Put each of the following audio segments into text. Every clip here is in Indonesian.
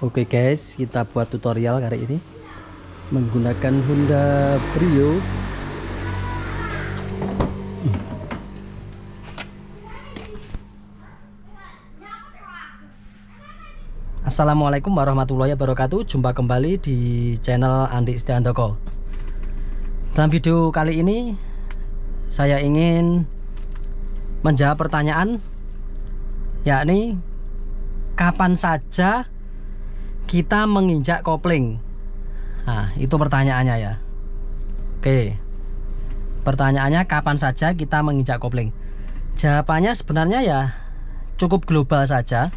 Oke guys, kita buat tutorial kali ini menggunakan Honda Brio. Assalamualaikum warahmatullahi wabarakatuh. Jumpa kembali di channel Andi Istiantoko. Dalam video kali ini saya ingin menjawab pertanyaan yakni kapan saja kita menginjak kopling. Nah itu pertanyaannya ya. Oke. Pertanyaannya kapan saja kita menginjak kopling? Jawabannya sebenarnya ya cukup global saja.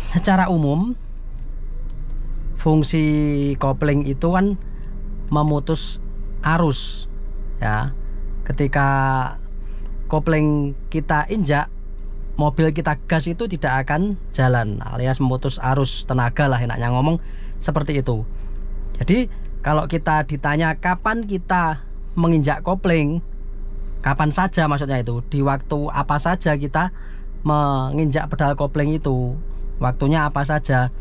Secara umum fungsi kopling itu kan memutus arus ya. Ketika kopling kita injak mobil kita gas itu tidak akan jalan alias memutus arus tenaga lah enaknya ngomong seperti itu. Jadi kalau kita ditanya kapan kita menginjak kopling kapan saja maksudnya itu di waktu apa saja kita menginjak pedal kopling itu waktunya apa saja.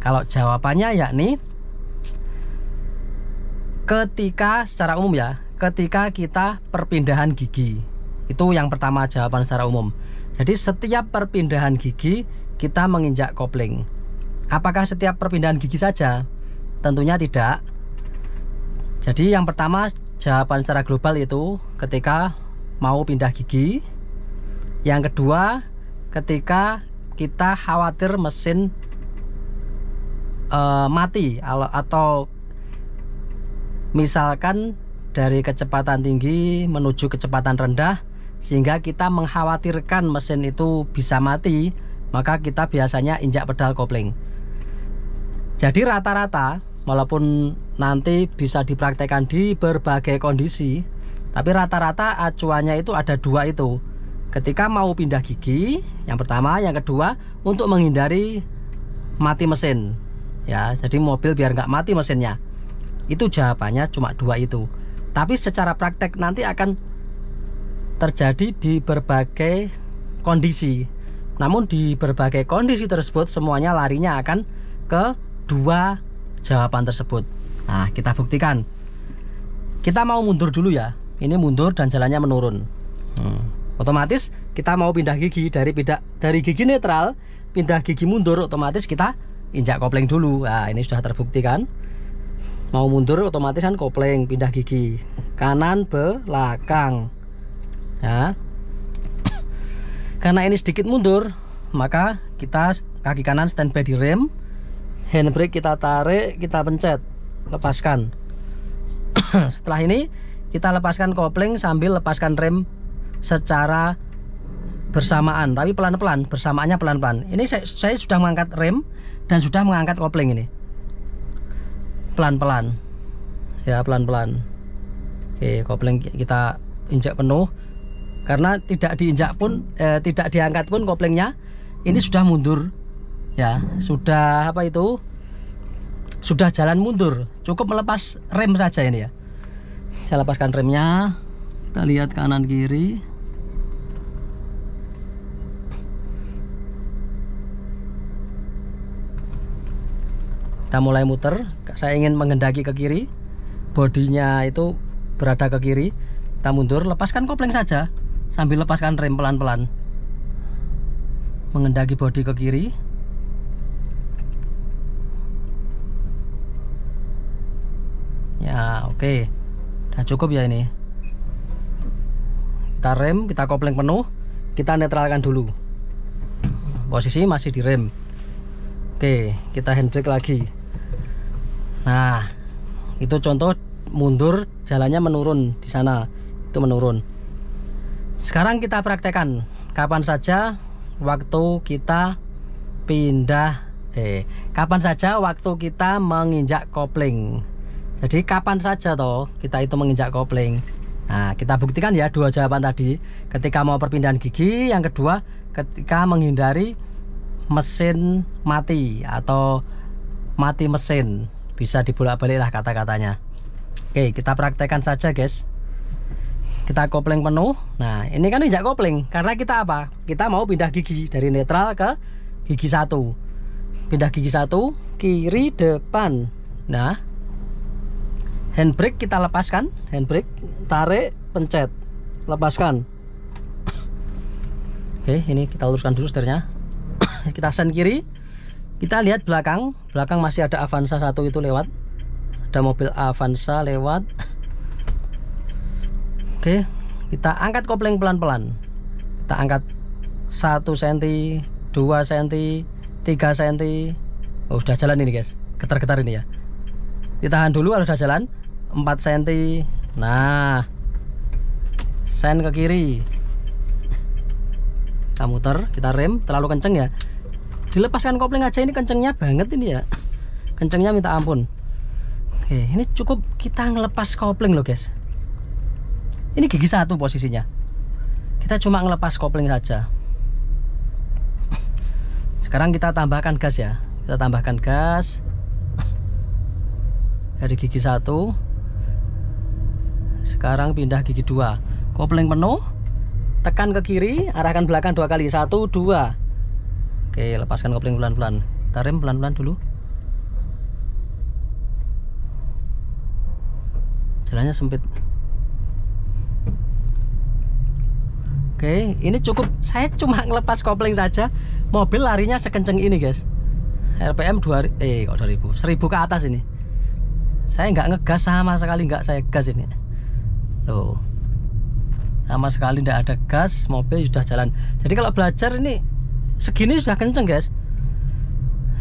Kalau jawabannya yakni ketika secara umum ya ketika kita perpindahan gigi. Itu yang pertama jawaban secara umum jadi setiap perpindahan gigi kita menginjak kopling. Apakah setiap perpindahan gigi saja? Tentunya tidak. Jadi yang pertama jawaban secara global itu ketika mau pindah gigi. Yang kedua ketika kita khawatir mesin uh, mati atau misalkan dari kecepatan tinggi menuju kecepatan rendah sehingga kita mengkhawatirkan mesin itu bisa mati maka kita biasanya injak pedal kopling. Jadi rata-rata walaupun nanti bisa dipraktekkan di berbagai kondisi tapi rata-rata acuannya itu ada dua itu. Ketika mau pindah gigi yang pertama yang kedua untuk menghindari mati mesin. Ya jadi mobil biar nggak mati mesinnya. Itu jawabannya cuma dua itu. Tapi secara praktek nanti akan terjadi di berbagai kondisi. Namun di berbagai kondisi tersebut semuanya larinya akan ke dua jawaban tersebut. Nah, kita buktikan. Kita mau mundur dulu ya. Ini mundur dan jalannya menurun. Hmm. Otomatis kita mau pindah gigi dari pindah dari gigi netral pindah gigi mundur otomatis kita injak kopling dulu. Nah, ini sudah terbukti kan? Mau mundur otomatis kan kopling pindah gigi kanan belakang ya. Karena ini sedikit mundur maka kita kaki kanan standby di rem handbrake kita tarik kita pencet lepaskan. Setelah ini kita lepaskan kopling sambil lepaskan rem secara bersamaan tapi pelan-pelan bersamaannya pelan-pelan. Ini saya, saya sudah mengangkat rem dan sudah mengangkat kopling ini. Pelan-pelan. Ya pelan-pelan. Oke kopling kita injak penuh karena tidak diinjak pun eh, tidak diangkat pun koplingnya ini sudah mundur. Ya sudah apa itu? Sudah jalan mundur. Cukup melepas rem saja ini ya. Saya lepaskan remnya. Kita lihat kanan kiri. Kita mulai muter. Saya ingin mengendaki ke kiri. Bodinya itu berada ke kiri. Kita mundur lepaskan kopling saja sambil lepaskan rem pelan-pelan. Mengendaki bodi ke kiri. Ya oke. Okay. udah cukup ya ini. Kita rem kita kopling penuh. Kita netralkan dulu. Posisi masih di rem. Oke kita handbrake lagi. Nah itu contoh mundur jalannya menurun di sana. Itu menurun sekarang kita praktekkan kapan saja waktu kita pindah eh kapan saja waktu kita menginjak kopling. Jadi kapan saja toh kita itu menginjak kopling. Nah, kita buktikan ya dua jawaban tadi. Ketika mau perpindahan gigi, yang kedua ketika menghindari mesin mati atau mati mesin. Bisa dibolak-balik lah kata-katanya. Oke, kita praktekkan saja, guys kita kopling penuh. Nah ini kan injak kopling. Karena kita apa? Kita mau pindah gigi dari netral ke gigi satu. Pindah gigi satu kiri depan. Nah handbrake kita lepaskan. Handbrake tarik pencet. Lepaskan. Oke ini kita luruskan dulu setirnya. Kita sen kiri. Kita lihat belakang. Belakang masih ada Avanza satu itu lewat. Ada mobil Avanza lewat oke kita angkat kopling pelan-pelan. Kita angkat 1 cm 2 cm 3 cm oh sudah jalan ini guys. Getar-getar ini ya. Ditahan dulu kalau sudah jalan. 4 cm nah sen ke kiri. Kita muter kita rem terlalu kenceng ya. Dilepaskan kopling aja ini kencengnya banget ini ya. Kencengnya minta ampun. Oke ini cukup kita ngelepas kopling loh guys ini gigi satu posisinya. Kita cuma ngelepas kopling saja. Sekarang kita tambahkan gas ya. Kita tambahkan gas. Dari gigi satu. Sekarang pindah gigi dua. Kopling penuh. Tekan ke kiri arahkan belakang dua kali. Satu dua. Oke lepaskan kopling pelan-pelan. Kita rem pelan-pelan dulu. Jalannya sempit Oke, ini cukup. Saya cuma ngelepas kopling saja, mobil larinya sekenceng ini, guys. RPM 2 eh kok 2000, 1000 ke atas ini. Saya nggak ngegas sama sekali nggak saya gas ini. Loh. Sama sekali nggak ada gas, mobil sudah jalan. Jadi kalau belajar ini segini sudah kenceng, guys.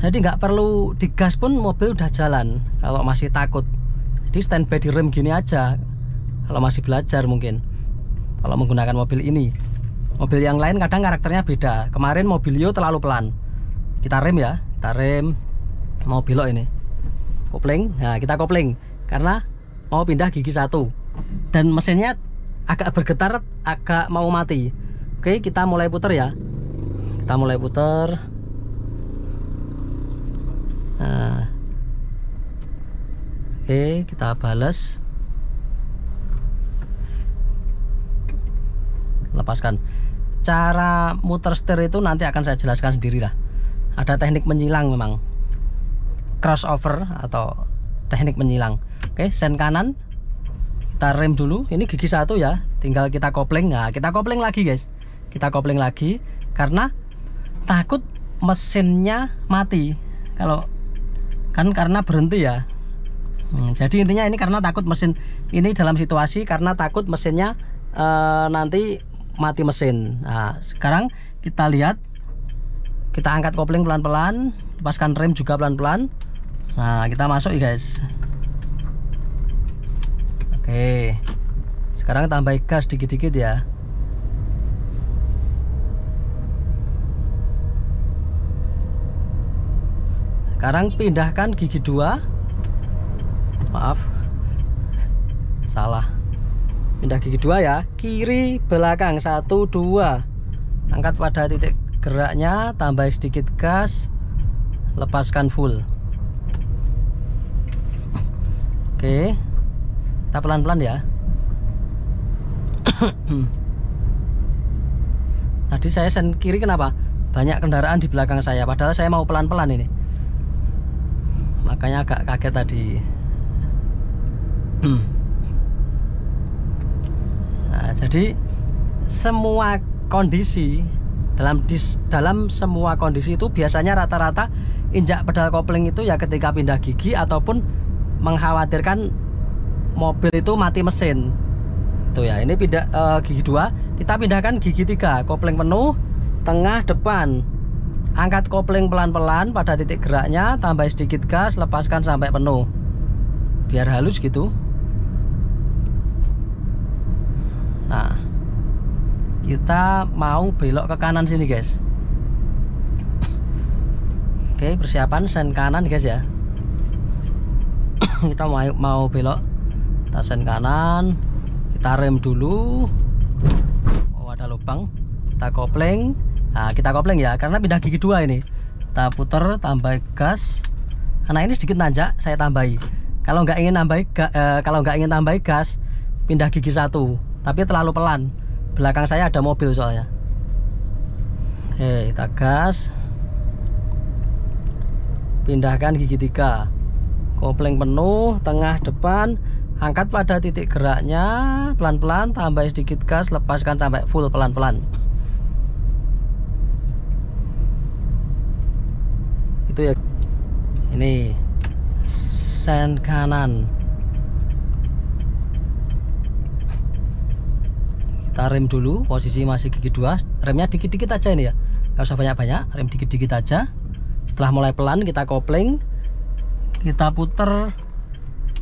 Jadi nggak perlu digas pun mobil udah jalan kalau masih takut. Jadi standby di rem gini aja. Kalau masih belajar mungkin kalau menggunakan mobil ini. Mobil yang lain kadang karakternya beda. Kemarin mobilio terlalu pelan. Kita rem ya kita rem. Mau belok ini. Kopling nah kita kopling. Karena mau pindah gigi satu. Dan mesinnya agak bergetar agak mau mati. Oke kita mulai putar ya. Kita mulai putar nah. oke kita balas lepaskan. Cara muter setir itu nanti akan saya jelaskan sendiri lah ada teknik menyilang memang. Crossover atau teknik menyilang. Oke sen kanan. Kita rem dulu. Ini gigi satu ya. Tinggal kita kopling. Nah kita kopling lagi guys. Kita kopling lagi karena takut mesinnya mati. Kalau kan karena berhenti ya. Hmm, jadi intinya ini karena takut mesin ini dalam situasi karena takut mesinnya e, nanti mati mesin. Nah sekarang kita lihat kita angkat kopling pelan-pelan lepaskan rem juga pelan-pelan. Nah kita masuk ya guys. Oke. Sekarang tambah gas dikit-dikit ya. Sekarang pindahkan gigi dua. Maaf. Salah pindah gigi dua ya. Kiri belakang satu dua. Angkat pada titik geraknya tambah sedikit gas lepaskan full. Oke. Kita pelan-pelan ya. Tadi saya sen kiri kenapa? Banyak kendaraan di belakang saya padahal saya mau pelan-pelan ini. Makanya agak kaget tadi hmm jadi semua kondisi dalam dis, dalam semua kondisi itu biasanya rata-rata injak pedal kopling itu ya ketika pindah gigi ataupun mengkhawatirkan mobil itu mati mesin. Itu ya ini pindah uh, gigi dua. Kita pindahkan gigi tiga kopling penuh tengah depan. Angkat kopling pelan-pelan pada titik geraknya tambah sedikit gas lepaskan sampai penuh. Biar halus gitu Nah, kita mau belok ke kanan sini, guys. Oke, persiapan sen kanan, guys ya. kita mau mau belok, kita sen kanan, kita rem dulu. Oh, ada lubang. Kita kopling. Nah, kita kopling ya, karena pindah gigi dua ini. Kita putar, tambah gas. Karena ini sedikit nanjak, saya tambahi. Kalau nggak ingin tambah, eh, kalau nggak ingin tambah gas, pindah gigi satu tapi terlalu pelan. Belakang saya ada mobil soalnya. Oke kita gas. Pindahkan gigi tiga. Kopling penuh tengah depan. Angkat pada titik geraknya pelan-pelan tambah sedikit gas lepaskan sampai full pelan-pelan. Itu ya. Ini sen kanan kita rem dulu posisi masih gigi dua remnya dikit-dikit aja ini ya. Nggak usah banyak-banyak rem dikit-dikit aja. Setelah mulai pelan kita kopling. Kita puter.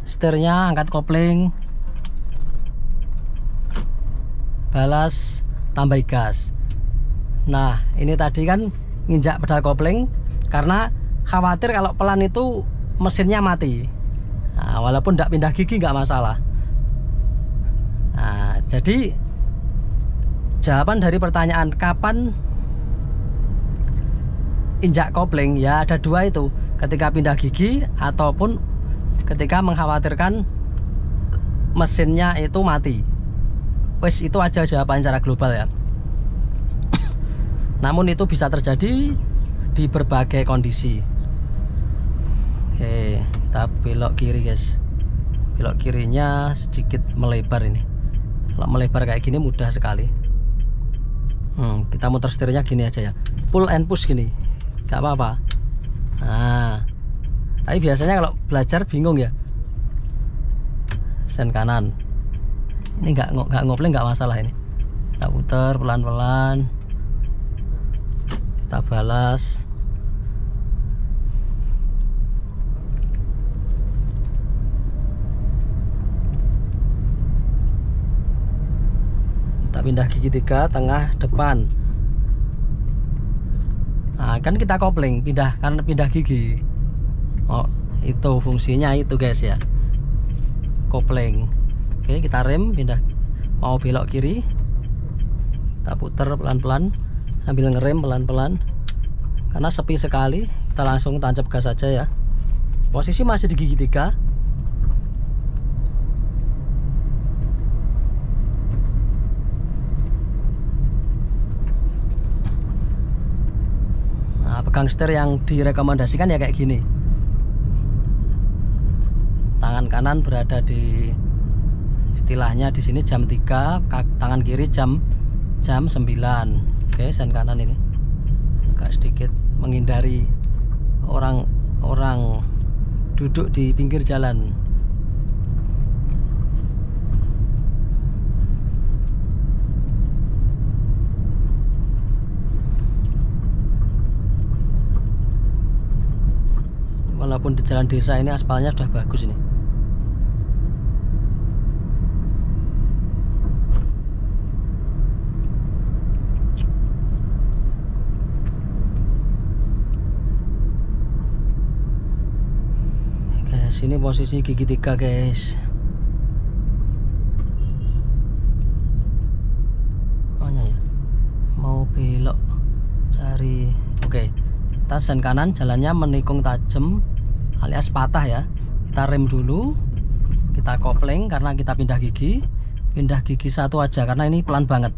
Setirnya angkat kopling. Balas tambah gas. Nah ini tadi kan nginjak pedal kopling karena khawatir kalau pelan itu mesinnya mati. Nah, walaupun tidak pindah gigi nggak masalah. Nah jadi jawaban dari pertanyaan kapan injak kopling? Ya ada dua itu. Ketika pindah gigi ataupun ketika mengkhawatirkan mesinnya itu mati. Wes itu aja jawaban secara global ya. Namun itu bisa terjadi di berbagai kondisi. Oke kita belok kiri guys. Belok kirinya sedikit melebar ini. Kalau melebar kayak gini mudah sekali hmm, kita muter setirnya gini aja ya. Pull and push gini. Gak apa-apa. Nah tapi biasanya kalau belajar bingung ya. Sen kanan. Ini nggak nggak ngopleng nggak masalah ini. Kita putar pelan-pelan. Kita balas pindah gigi tiga tengah depan. Nah kan kita kopling pindah karena pindah gigi. Oh itu fungsinya itu guys ya. Kopling. Oke kita rem pindah. Mau belok kiri. Kita putar pelan-pelan sambil ngerem pelan-pelan. Karena sepi sekali kita langsung tancap gas saja ya. Posisi masih di gigi tiga gangster yang direkomendasikan ya kayak gini. Tangan kanan berada di istilahnya di sini jam 3 tangan kiri jam jam 9 oke sen kanan ini. Agak sedikit menghindari orang-orang duduk di pinggir jalan walaupun di jalan desa ini aspalnya sudah bagus ini. Guys ini posisi gigi tiga guys. Mana ya mau belok cari. Oke okay. tasan kanan jalannya menikung tajam alias patah ya. Kita rem dulu kita kopling karena kita pindah gigi. Pindah gigi satu aja karena ini pelan banget.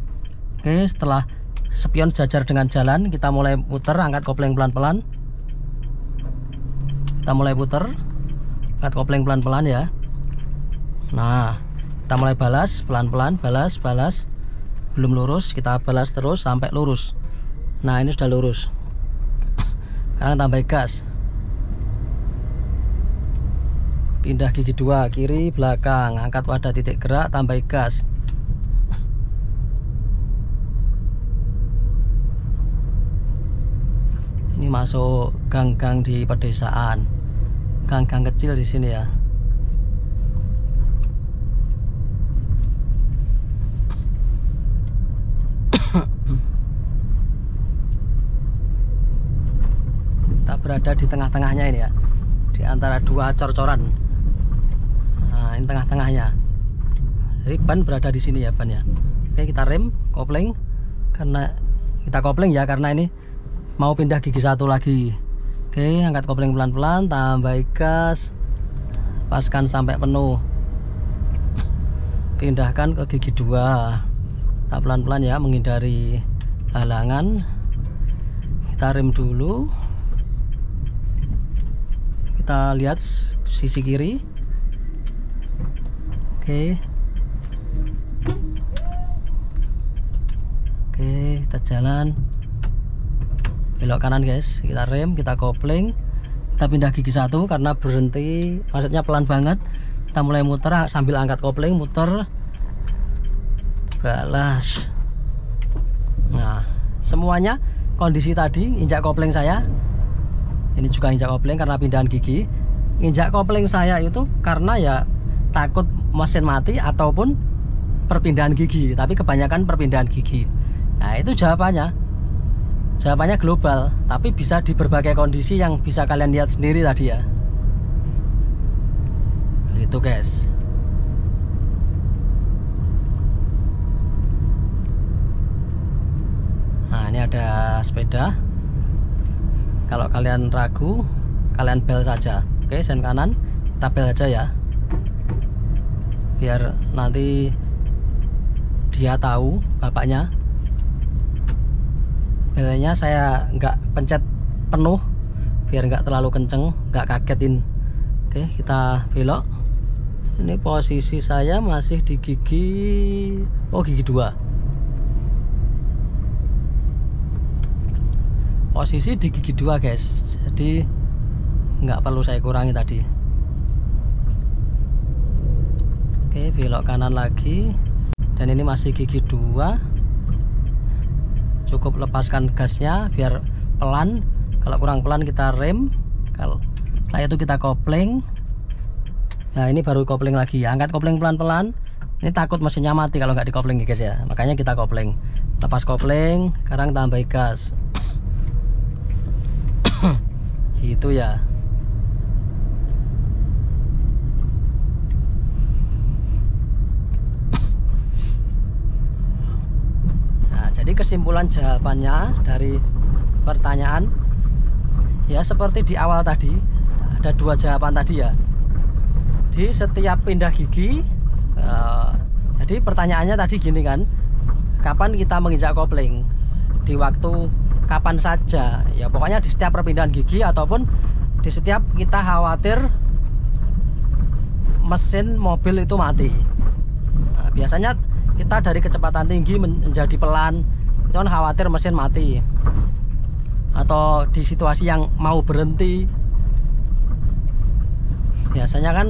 Oke setelah spion jajar dengan jalan kita mulai puter angkat kopling pelan-pelan. Kita mulai puter angkat kopling pelan-pelan ya. Nah kita mulai balas pelan-pelan balas balas. Belum lurus kita balas terus sampai lurus. Nah ini sudah lurus. Sekarang tambah gas pindah gigi dua kiri belakang. Angkat pada titik gerak tambah gas. Ini masuk gang-gang di pedesaan. Gang-gang kecil di sini ya. Kita berada di tengah-tengahnya ini ya. Di antara dua cor-coran ini tengah-tengahnya jadi ban berada di sini ya ban ya. Oke kita rem kopling. Karena kita kopling ya karena ini mau pindah gigi satu lagi. Oke angkat kopling pelan-pelan tambah gas. Paskan sampai penuh. Pindahkan ke gigi dua. Tak pelan-pelan ya menghindari halangan. Kita rem dulu. Kita lihat sisi kiri oke. Oke kita jalan. Belok kanan guys. Kita rem kita kopling. Kita pindah gigi satu karena berhenti. Maksudnya pelan banget. Kita mulai muter sambil angkat kopling muter. Balas. Nah semuanya kondisi tadi injak kopling saya. Ini juga injak kopling karena pindahan gigi. Injak kopling saya itu karena ya takut mesin mati ataupun perpindahan gigi tapi kebanyakan perpindahan gigi. Nah itu jawabannya. Jawabannya global tapi bisa di berbagai kondisi yang bisa kalian lihat sendiri tadi ya. Itu guys. Nah ini ada sepeda. Kalau kalian ragu kalian bel saja. Oke sen kanan. Kita bel aja ya biar nanti dia tahu bapaknya. Belnya saya nggak pencet penuh biar nggak terlalu kenceng nggak kagetin. Oke kita belok. Ini posisi saya masih di gigi oh gigi dua. Posisi di gigi dua guys. Jadi nggak perlu saya kurangi tadi oke belok kanan lagi. Dan ini masih gigi dua. Cukup lepaskan gasnya biar pelan. Kalau kurang pelan kita rem. Kalau saya itu kita kopling. Nah ini baru kopling lagi. Angkat kopling pelan-pelan. Ini takut mesinnya mati kalau nggak dikopling guys ya. Makanya kita kopling. Lepas kopling sekarang tambah gas. Gitu ya jadi kesimpulan jawabannya dari pertanyaan. Ya seperti di awal tadi ada dua jawaban tadi ya. Di setiap pindah gigi uh, jadi pertanyaannya tadi gini kan kapan kita menginjak kopling? Di waktu kapan saja? Ya pokoknya di setiap perpindahan gigi ataupun di setiap kita khawatir mesin mobil itu mati. Nah, biasanya kita dari kecepatan tinggi menjadi pelan kan khawatir mesin mati. Atau di situasi yang mau berhenti. Biasanya kan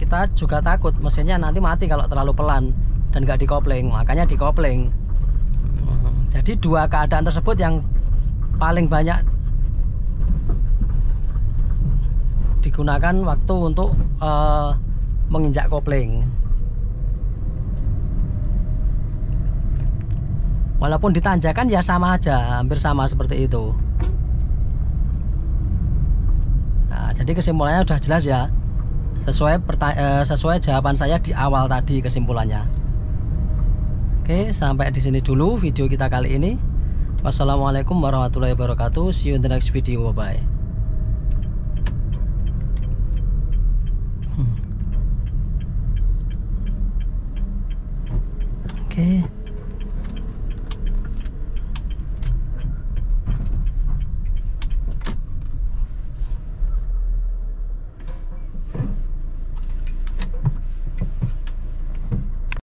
kita juga takut mesinnya nanti mati kalau terlalu pelan dan gak dikopling. Makanya dikopling. Jadi dua keadaan tersebut yang paling banyak digunakan waktu untuk uh, menginjak kopling walaupun ditanjakan ya sama aja hampir sama seperti itu. Nah, jadi kesimpulannya sudah jelas ya. Sesuai eh, sesuai jawaban saya di awal tadi kesimpulannya. Oke sampai di sini dulu video kita kali ini. Wassalamualaikum warahmatullahi wabarakatuh. See you in the next video. Bye hmm. oke